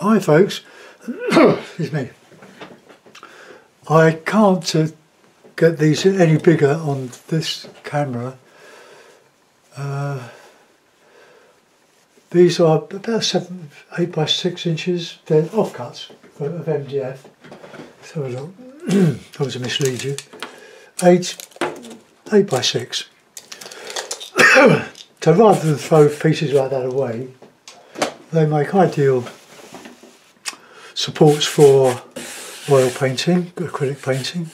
Hi folks, excuse me. I can't uh, get these any bigger on this camera. Uh, these are about seven, eight by six inches. They're offcuts of MDF. So look, that was mislead you. Eight, eight by six. so rather than throw pieces like that away, they make ideal supports for oil painting, acrylic painting.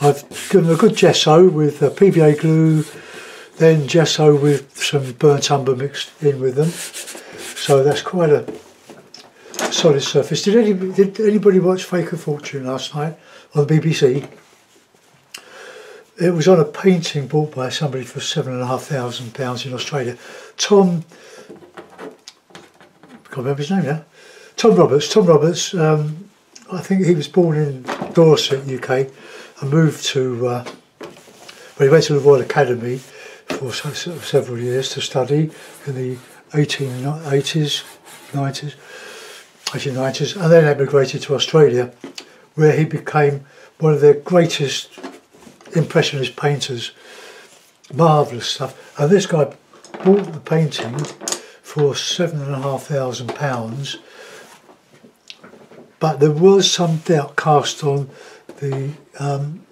I've given a good gesso with uh, PVA glue, then gesso with some burnt umber mixed in with them. So that's quite a solid surface. Did, any, did anybody watch Fake or Fortune last night on the BBC? It was on a painting bought by somebody for seven and a half thousand pounds in Australia. Tom, I can't remember his name now. Tom Roberts. Tom Roberts. Um, I think he was born in Dorset, UK, and moved to. Uh, well, he went to the Royal Academy for several years to study in the 1880s, 90s, 1890s, and then emigrated to Australia, where he became one of their greatest impressionist painters. Marvellous stuff. And this guy bought the painting for seven and a half thousand pounds but there was some doubt cast on the um,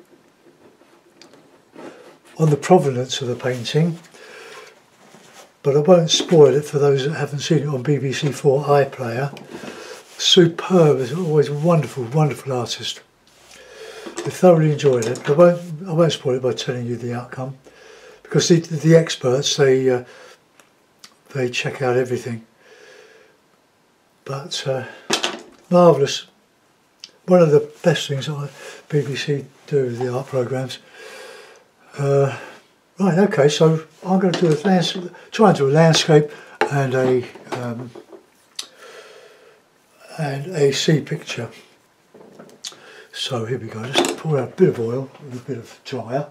on the provenance of the painting. But I won't spoil it for those that haven't seen it on BBC Four iPlayer. Superb, is always a wonderful, wonderful artist. I thoroughly enjoyed it. I won't, I won't spoil it by telling you the outcome, because the, the experts they uh, they check out everything. But uh, marvellous. One of the best things that BBC do, with the art programmes. Uh, right, okay, so I'm going to do a try and do a landscape and a um, and a sea picture. So here we go, just pour out a bit of oil and a bit of dryer.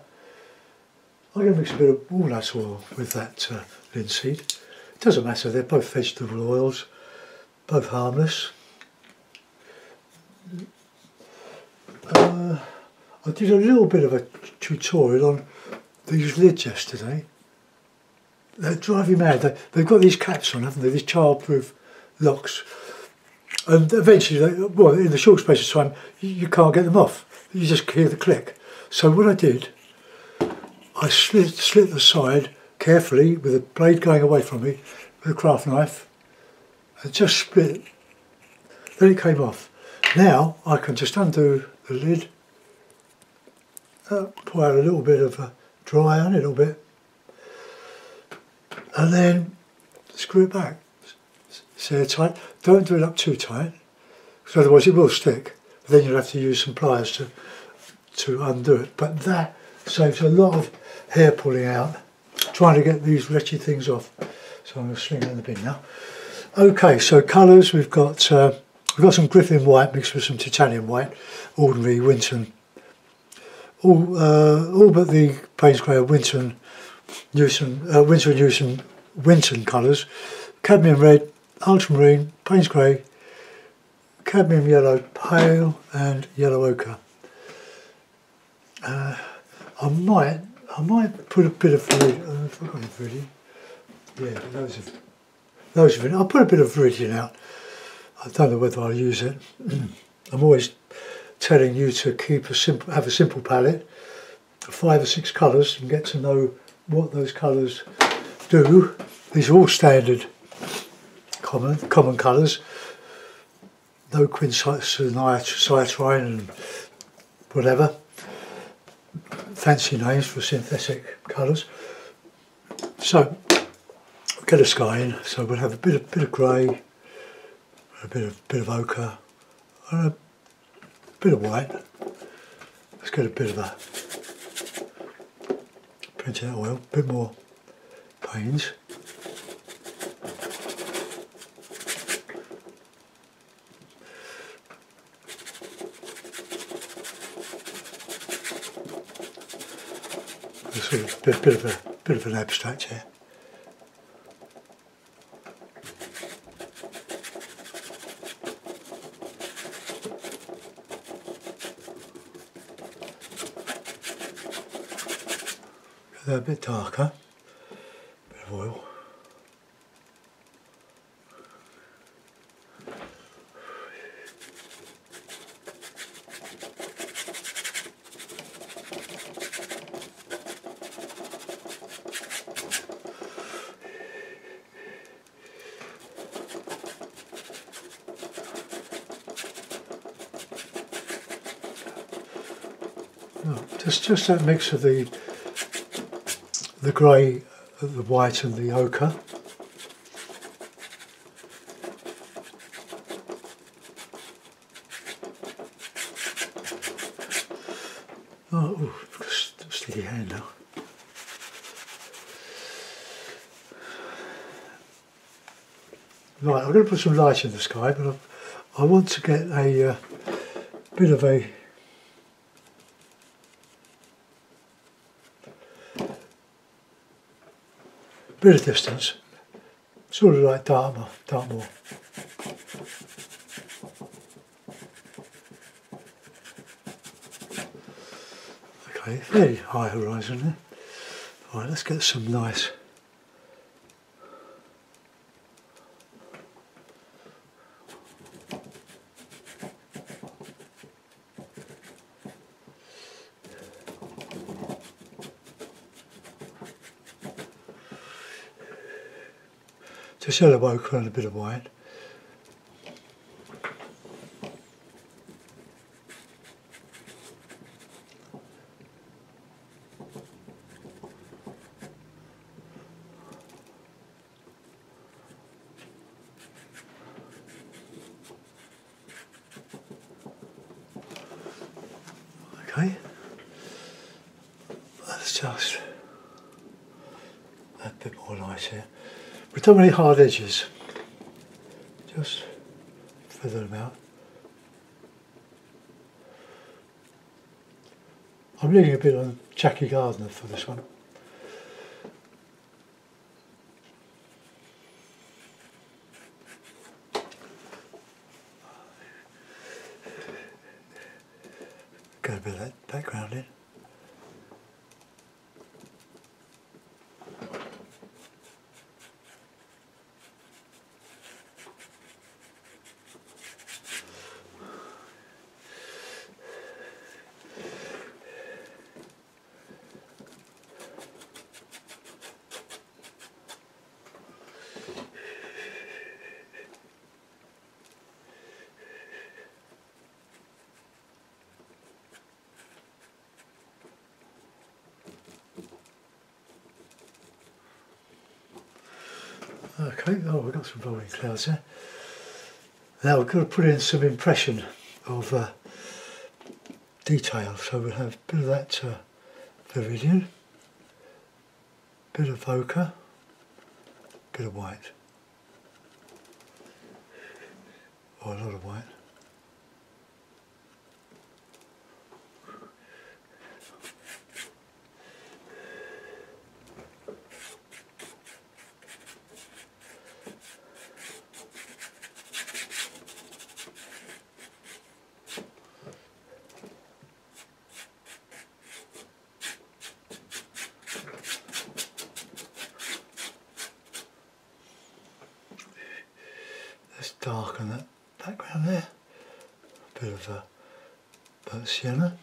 I'm going to mix a bit of walnut oil with that uh, linseed. It doesn't matter, they're both vegetable oils, both harmless. Uh, I did a little bit of a tutorial on these lids yesterday. They drive you mad. They, they've got these caps on, haven't they? These childproof locks. And eventually, they, well, in the short space of time, you, you can't get them off. You just hear the click. So what I did, I slit, slit the side carefully with the blade going away from me with a craft knife and just split. Then it came off. Now I can just undo the lid, uh, pour out a little bit of a dry on it a little bit, and then screw it back. It tight. Don't do it up too tight, because otherwise it will stick. Then you'll have to use some pliers to to undo it. But that saves a lot of hair pulling out, trying to get these wretched things off. So I'm going to sling it in the bin now. Okay, so colours we've got. Uh, We've got some Griffin white mixed with some titanium white, ordinary Winton. All, uh, all but the Payne's Grey are Winton, Newton, uh, Winton Newton, Winton colours. Cadmium red, ultramarine, Payne's Grey, cadmium yellow pale and yellow ochre. Uh, I might, I might put a bit of viridian. Uh, have I got any viridian? Yeah, those have, those have. I'll put a bit of viridian out I don't know whether I'll use it. I'm always telling you to keep a simple, have a simple palette, five or six colours, and get to know what those colours do. These are all standard common common colours. No quinacridone and whatever. Fancy names for synthetic colours. So get a sky in. So we'll have a bit of bit of grey, a bit of bit of ochre and a bit of white. Let's get a bit of that. Plenty of oil, a bit more Payne's. Sort of bit, bit of a bit of an abstract here. They're a bit darker. Bit of oil. No, just just that mix of the the grey, the white, and the ochre. Oh, hand now. Right, I'm going to put some light in the sky, but I, I want to get a uh, bit of a bit of distance, sort of like Dartmoor. Dartmoor. Okay, fairly high horizon there. Right, let's get some nice. Yellow ochre and a bit of white. Okay, let's just add a bit more light here. We don't want any hard edges, just feather them out. I'm leaning a bit on Jackie Gardner for this one. Get a bit of that background in. Okay, oh, we've got some rolling clouds there. Now we've got to put in some impression of uh, detail, so we'll have a bit of that uh, viridian, bit of ochre, bit of white, or a lot of white. Let's darken that background there. A bit of uh, burnt sienna.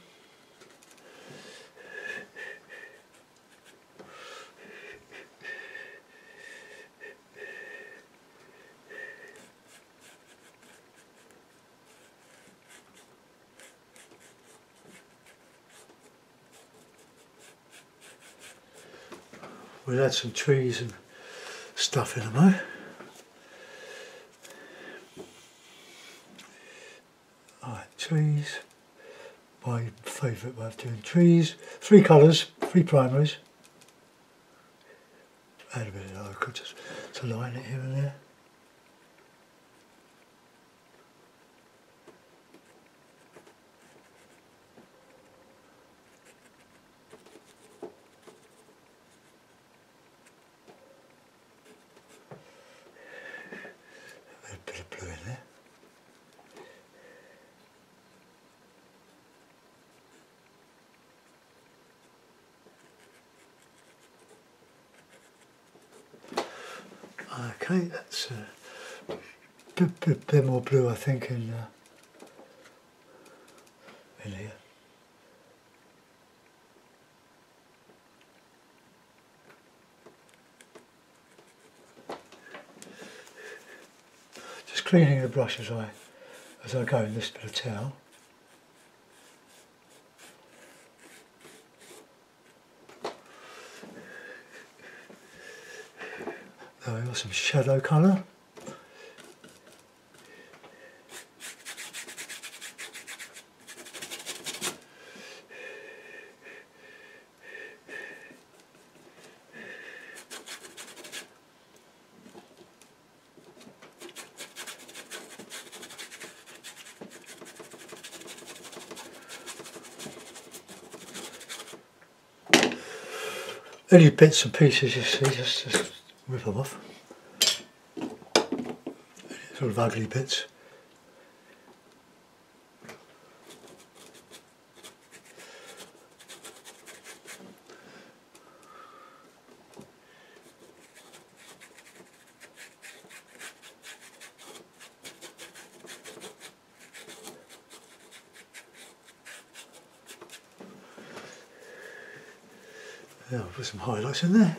We'll add some trees and stuff in a moment. Alright, trees. My favourite way of doing trees. Three colours, three primaries. Add a bit of just to line it here and there. A bit of blue in there. Okay, that's a uh, bit, bit, bit more blue I think in, uh, in here. Just cleaning the brush as I, as I go in this bit of towel. There we got some shadow colour. Any bits and pieces you see, just, just rip them off. Sort of ugly bits. Yeah, I'll put some highlights in there.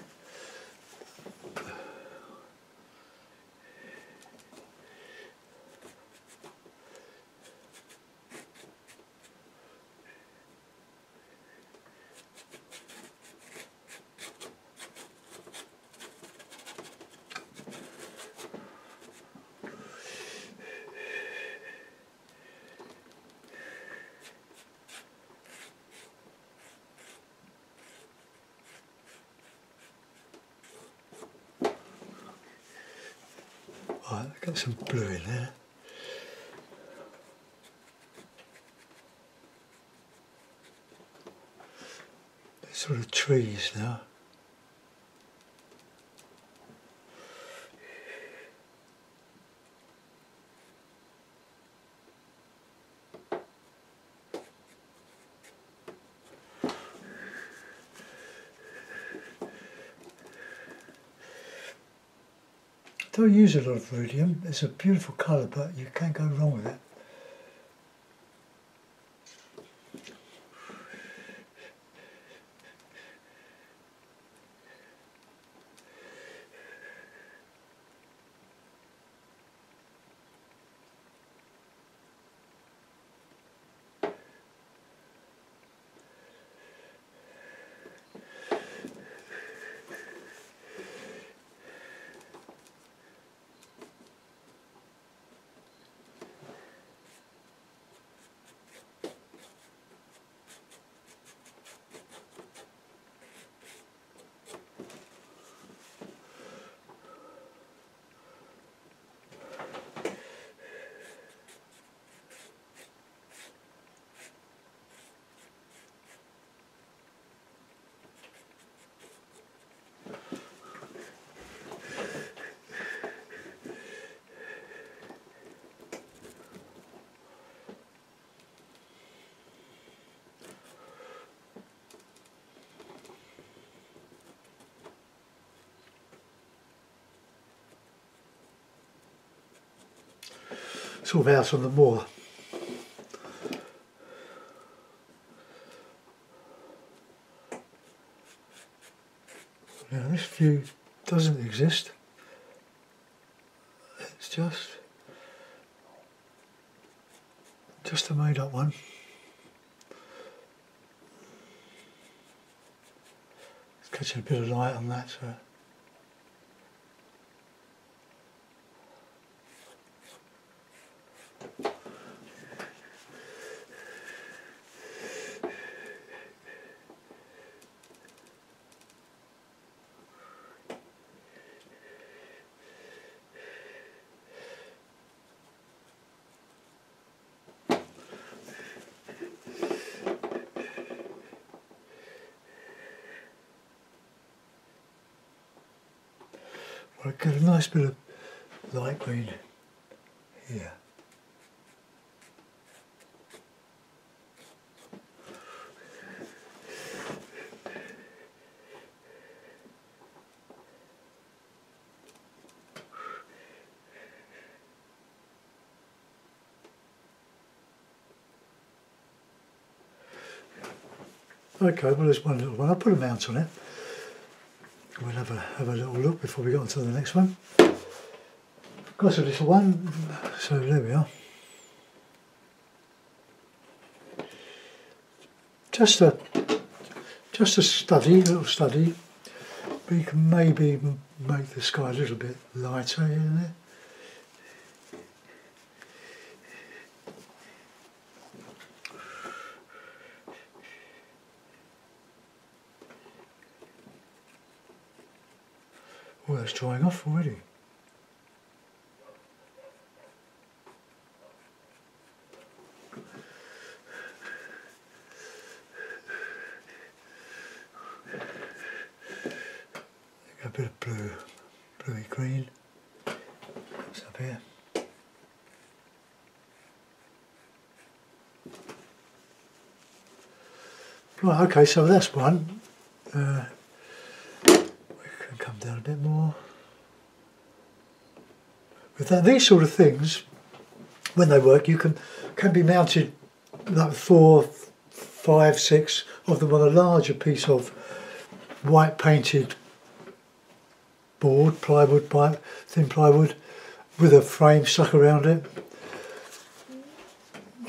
Right, got some blue in there. Sort of trees now. Don't use a lot of viridian. It's a beautiful colour, but you can't go wrong with it. Sort of out on the moor. Now this view doesn't exist. It's just just a made up one. It's catching a bit of light on that so nice bit of light green here. Okay, well there's one little one. I'll put a mount on it. We'll have a have a little look before we get on to the next one. Got a little one, so there we are. Just a just a study, little study. We can maybe make the sky a little bit lighter in there. Well, it's drying off already. A bit of blue, bluey green. It's up here. Right, okay, so that's one. Uh, we can come down a bit more. With that, these sort of things, when they work, you can can be mounted like four, five, six of them on a larger piece of white painted board, plywood, ply, thin plywood, with a frame stuck around it.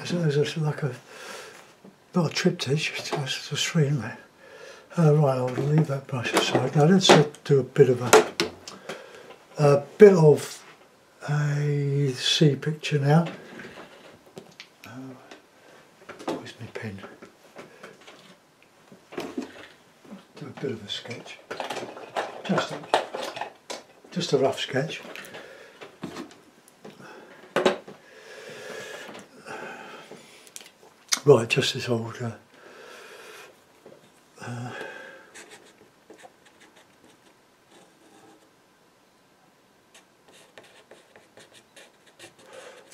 So there's like a not a triptych, it's just a screen there. Uh, right, I'll leave that brush aside. Now let's do a bit of a, a bit of a sea picture now. Uh, where's my pen? Do a bit of a sketch. Just a, just a rough sketch. Right, just this old uh,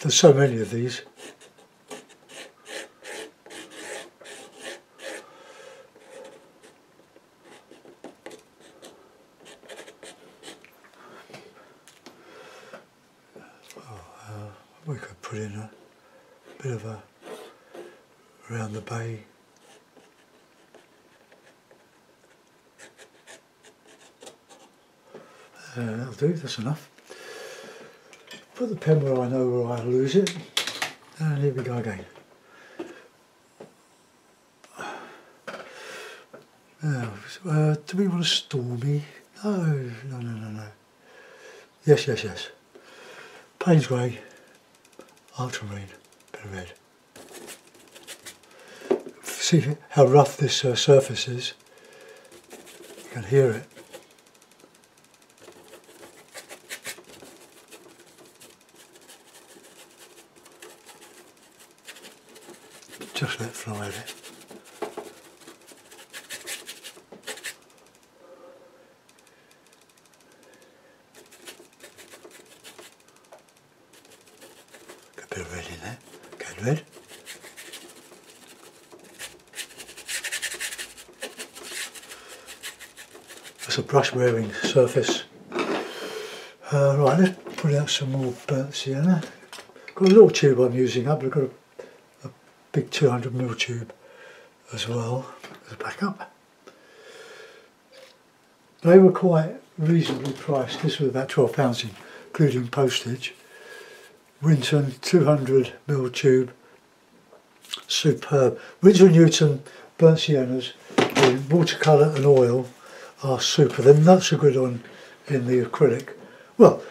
there's so many of these. Oh, uh, we could put in a bit of a around the bay. Uh, that'll do, that's enough. Put the pen where I know where I'll lose it. And here we go again. Now, uh, do we want a stormy? No, no, no, no, no. Yes, yes, yes. Payne's grey, ultramarine, bit of red see how rough this uh, surface is. You can hear it. Let fly it. Got a bit of red in there. Good red. It's a brush wearing surface. Uh, right, let's put out some more burnt sienna. Got a little tube I'm using up, but I've got a big 200ml tube as well as a backup. They were quite reasonably priced. This was about £12 including postage. Winton 200ml tube, superb. Winsor & Newton burnt siennas in watercolour and oil are super. They're not so good on in the acrylic. Well,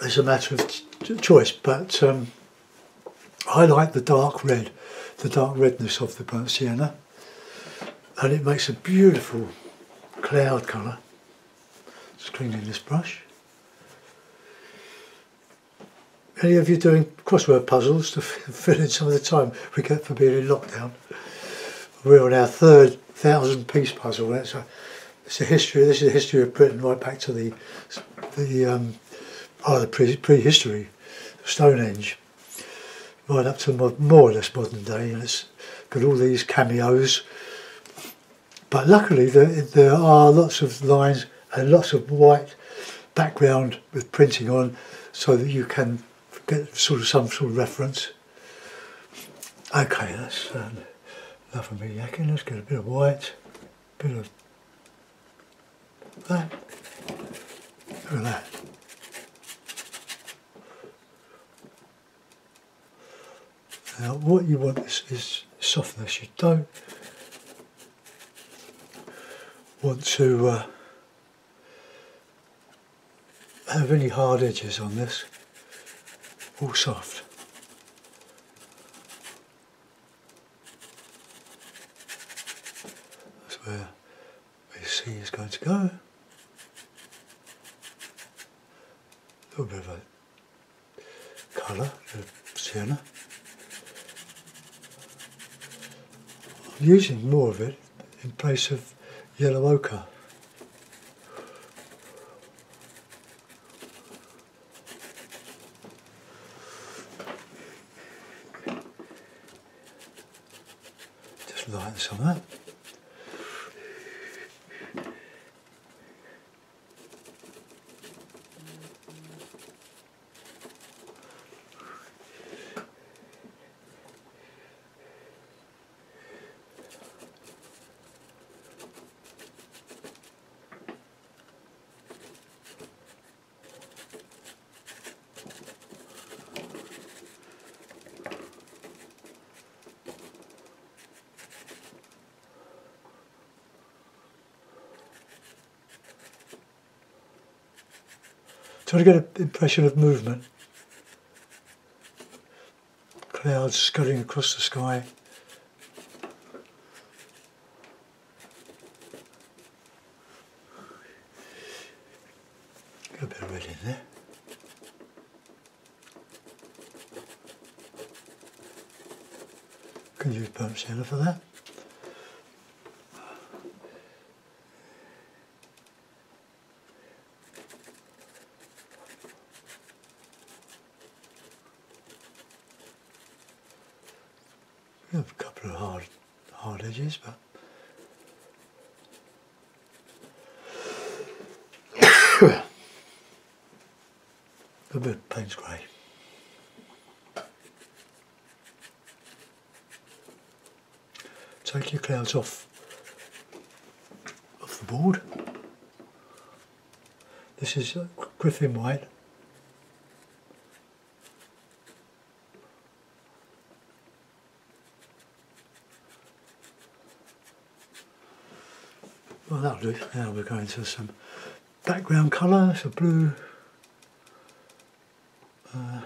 it's a matter of choice, but um, I like the dark red, the dark redness of the burnt sienna, and it makes a beautiful cloud colour. Just cleaning this brush. Any of you doing crossword puzzles to fill in some of the time we get for being in lockdown? We're on our third thousand piece puzzle. That's a, it's a history. This is a history of Britain right back to the the um, oh the pre prehistory, Stonehenge, right up to more or less modern day, and it's got all these cameos. But luckily, there, there are lots of lines and lots of white background with printing on, so that you can get sort of some sort of reference. Okay, that's. Um, enough of me yakking, let's get a bit of white, bit of that. Look at that. Now what you want is, is softness. You don't want to uh, have any hard edges on this. All soft. That's where we sea is going to go. A little bit of a colour, a bit of sienna. Using more of it in place of yellow ochre. Just lighten some of that. Try to get an impression of movement. Clouds scudding across the sky. Get a bit of red in there. Can use burnt sienna for that. We have a couple of hard, hard edges, but a bit of Payne's grey. Take off off the board. This is uh, Griffin White. Well, that'll do. Now we're going to some background colour, so blue. Uh,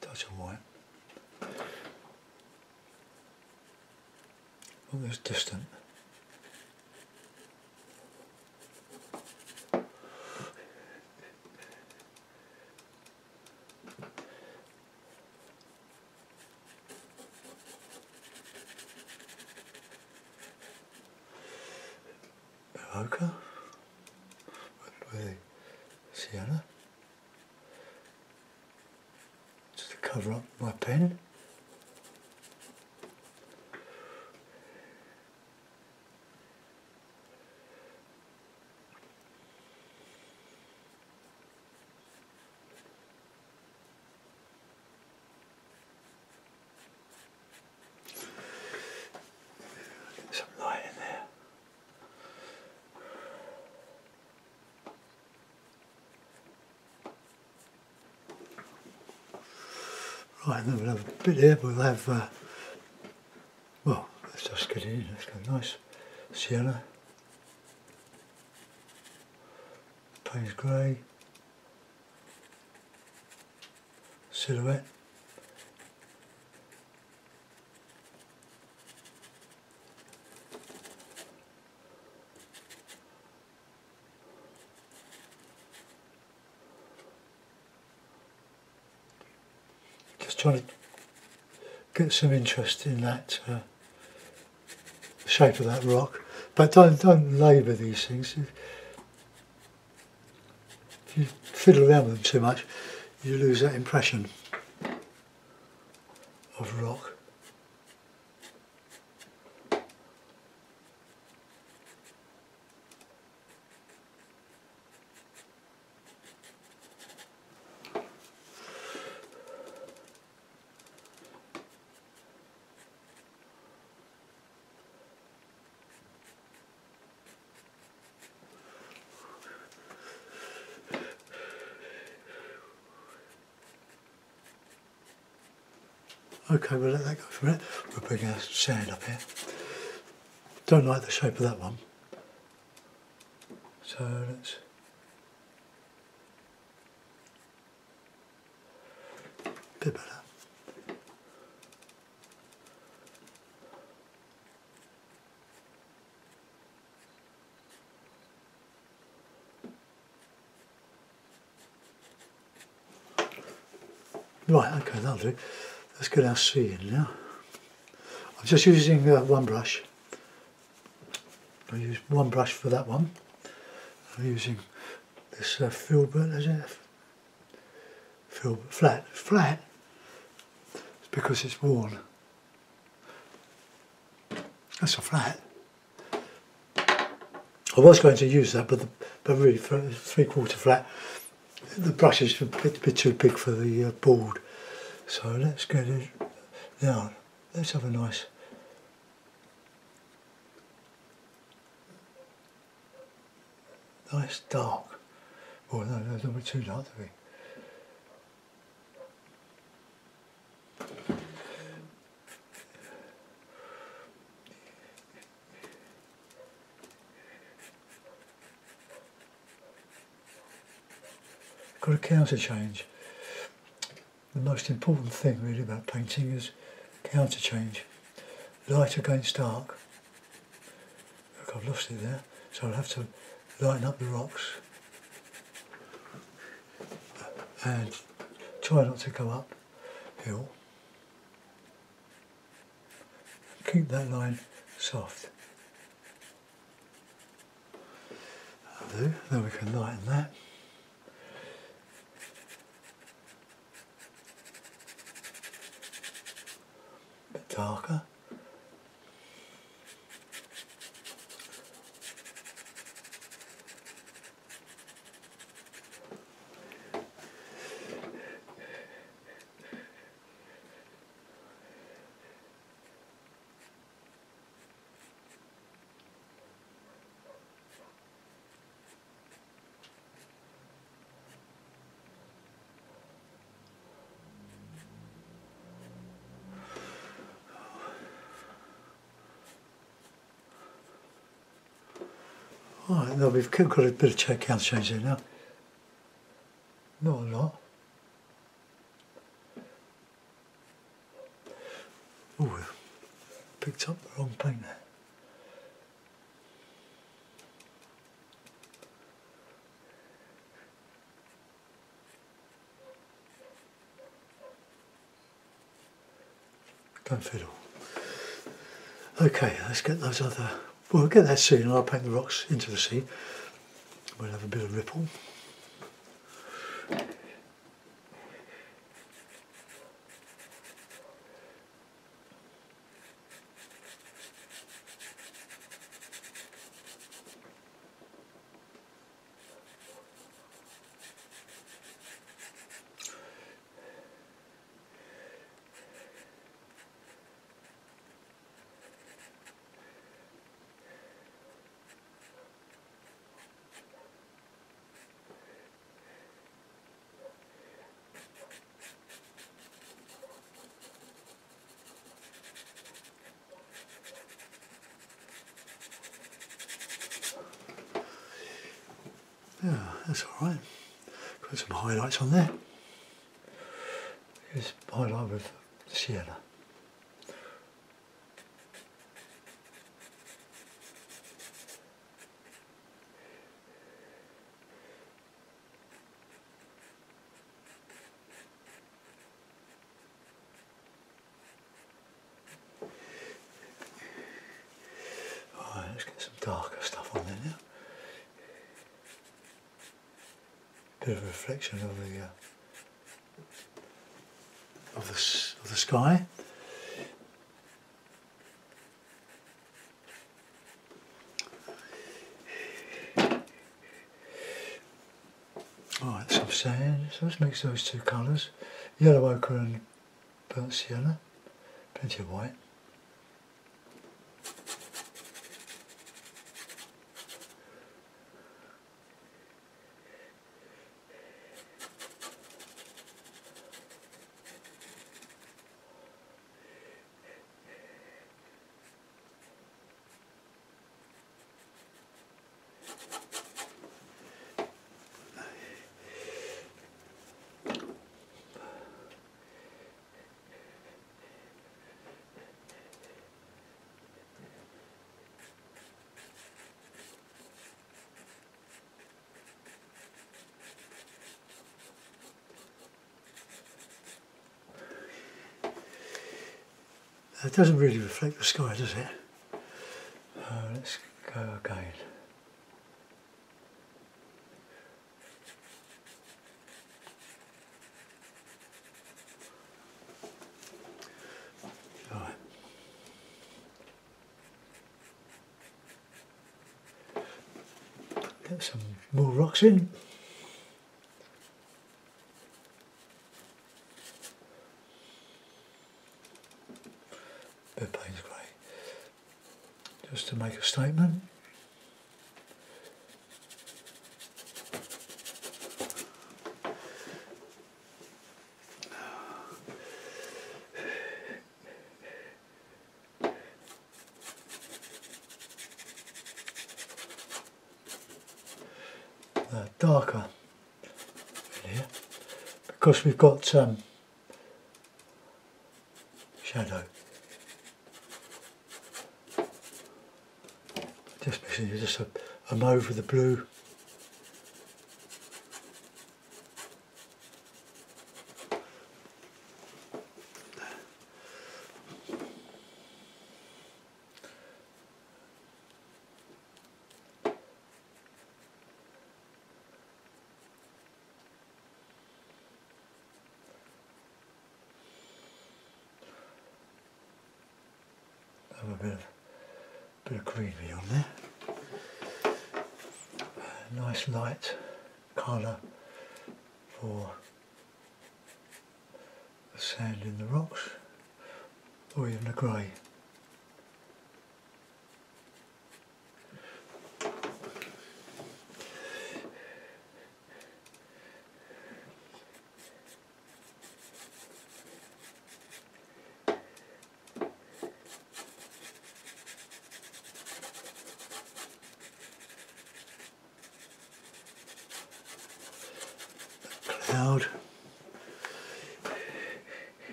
touch of white. Almost distant. ochre with, with the sienna just to cover up my pen. Get some light in there. Right, and we'll have a bit here, we'll have, uh, well, let's just get it in, let's go nice sienna, Payne's grey, silhouette, trying to get some interest in that uh, shape of that rock. But don't don't labour these things. If if you fiddle around with them too much, you lose that impression of rock. Okay, we'll let that go for it. We'll bring our sand up here. Don't like the shape of that one. So let's bit better. Right, okay, that'll do. Let's get our sea in now. I'm just using uh, one brush. I use one brush for that one. I'm using this uh, filbert, is it? Filbert, flat, flat. It's because it's worn. That's a flat. I was going to use that, but the, but really three quarter flat, the brush is a bit, bit too big for the uh, board. So let's get it now. Let's have a nice nice dark. Oh no, no, don't be too dark to be. Got a counter change. The most important thing really about painting is counter change. Light against dark. Look, I've lost it there, so I'll have to lighten up the rocks and try not to go up hill. Keep that line soft. Then we can lighten that. bit darker. Oh, Alright, now we've got a bit of check count change there now. Not a lot. Ooh, picked up the wrong paint there. Don't fiddle. Okay, let's get those other We'll get that sea and I'll paint the rocks into the sea. We'll have a bit of ripple. Yeah, that's all right. Got some highlights on there. Here's highlight with sienna. Alright, let's get some darker stuff on there now. Bit of a reflection of the uh, of the of the sky. Alright, some sand. So let's mix those two colours. Yellow ochre and burnt sienna. Plenty of white. It doesn't really reflect the sky, does it? Uh, let's go again. Get some more rocks in. Bit Payne's grey. A statement. uh, darker here because we've got um, shadow. Basically just a, a mauve with a blue.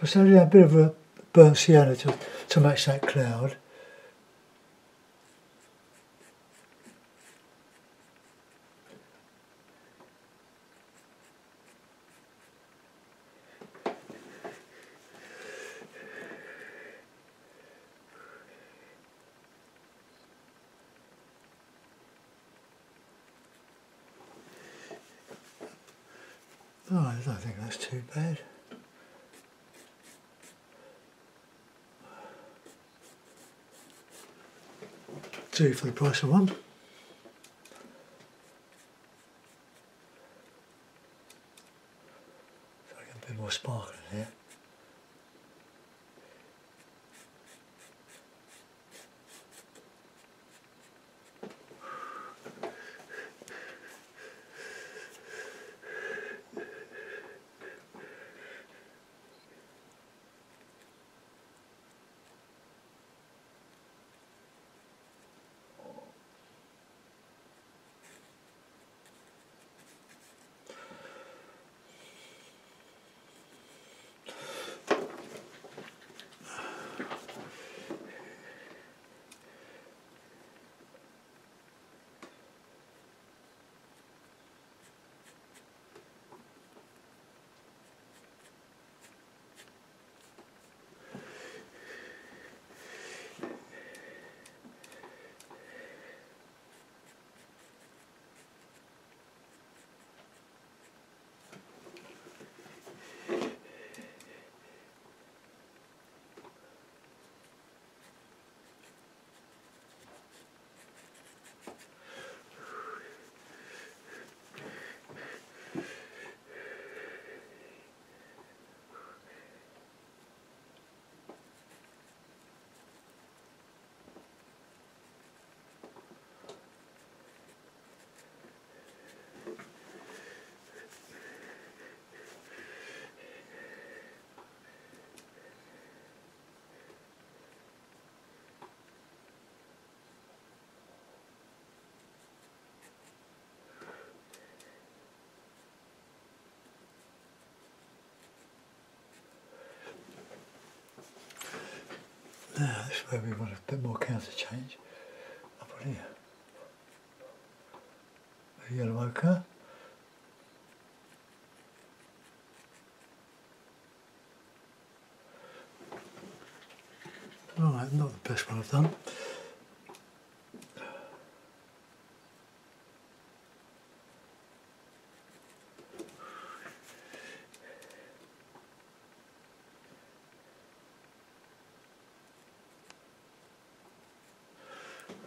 So it's only a bit of a burnt sienna to, to match that cloud. Oh, I don't think that's too bad. Two for the price of one. Now this is where we want a bit more counter change. Up on here. The yellow ochre. Alright, not the best one I've done.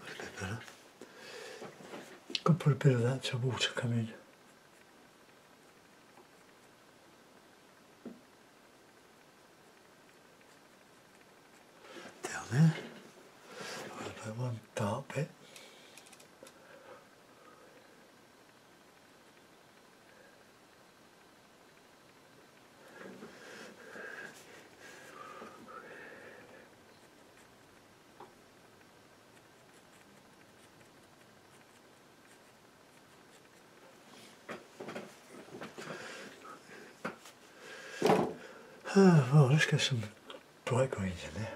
That's a bit better. Could put a bit of that to water come in. Down there. About one dark bit. Ah, well, let's get some bright greens in there.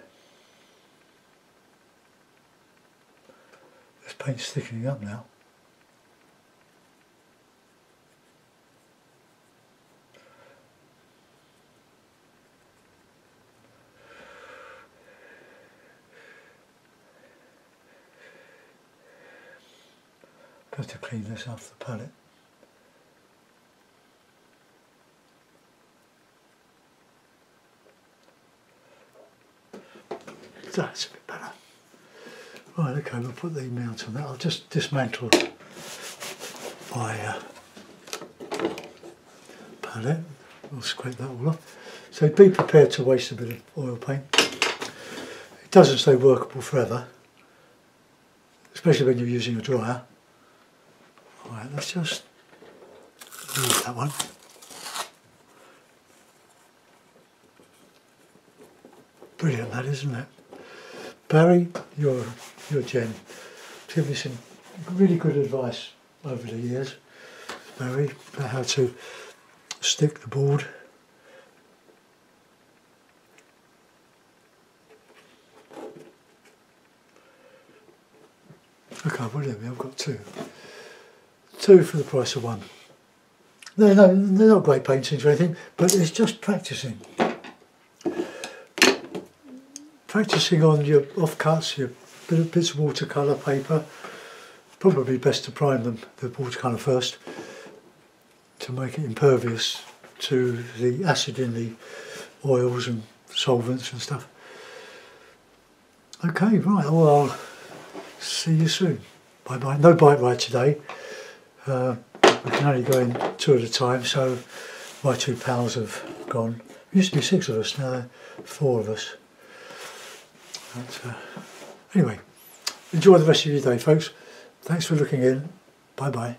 This paint's thickening up now. Got to clean this off the palette. That's a bit better. Right, okay, we'll put the mount on that. I'll just dismantle my uh, palette. We'll scrape that all off. So be prepared to waste a bit of oil paint. It doesn't stay workable forever, especially when you're using a dryer. Alright, let's just remove that one. Brilliant that, isn't it? Barry, you're, you're Jen. Give me some really good advice over the years, Barry, about how to stick the board. Okay, brilliant, I've got two. Two for the price of one. They're, no, they're not great paintings or anything, but it's just practicing practicing on your offcuts, your bits of watercolour paper, probably best to prime them, the watercolour first, to make it impervious to the acid in the oils and solvents and stuff. Okay, right, well I'll see you soon. Bye bye. No bike ride today. Uh, we can only go in two at a time, so my two pals have gone. There used to be six of us, now there are four of us. But, uh, anyway, enjoy the rest of your day, folks. Thanks for looking in. Bye bye.